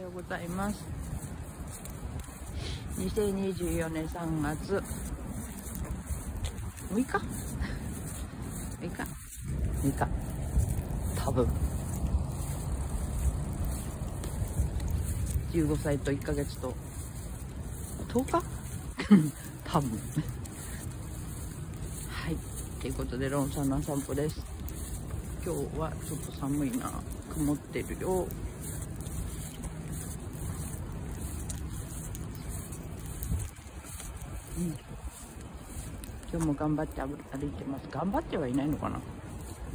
ようございます。2024年3月。6日？6日？6日。多分。15歳と1ヶ月と。10日？多分。はい。ということでロンさんの散歩です。今日はちょっと寒いな。曇ってるよ今日も頑張って歩いてます。頑張ってはいないのかな？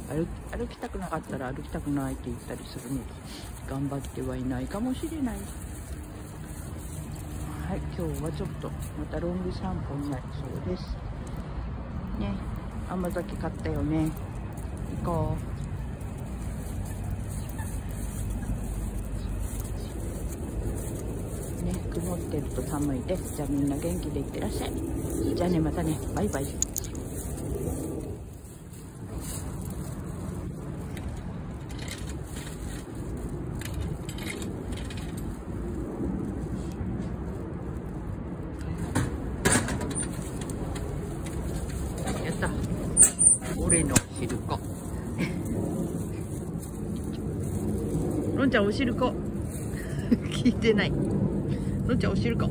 歩きたくなかったら歩きたくないって言ったりするので頑張ってはいないかもしれない。はい今日はちょっとまたロング散歩になりそうです。ね甘酒買ったよね。行こう。曇ってると寒いです。じゃあみんな元気でいってらっしゃい。じゃあねまたね。バイバイ。やった。俺の汁粉のんちゃんお汁粉 聞いてないのんちゃん教えるか。